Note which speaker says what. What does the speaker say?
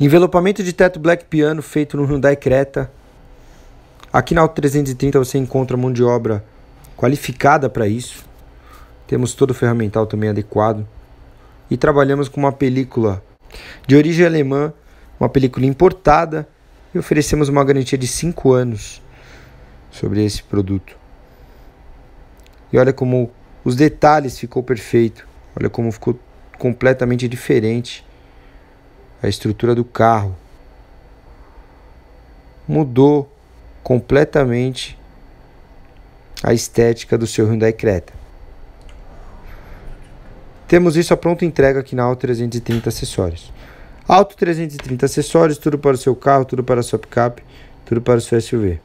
Speaker 1: Envelopamento de teto Black Piano feito no Hyundai Creta. Aqui na Auto 330 você encontra mão de obra qualificada para isso. Temos todo o ferramental também adequado. E trabalhamos com uma película de origem alemã, uma película importada e oferecemos uma garantia de 5 anos sobre esse produto. E olha como os detalhes ficou perfeito. Olha como ficou completamente diferente a estrutura do carro. Mudou completamente a estética do seu Hyundai Creta. Temos isso a pronta entrega aqui na Auto 330 Acessórios. Auto 330 Acessórios, tudo para o seu carro, tudo para a sua picape, tudo para o seu SUV.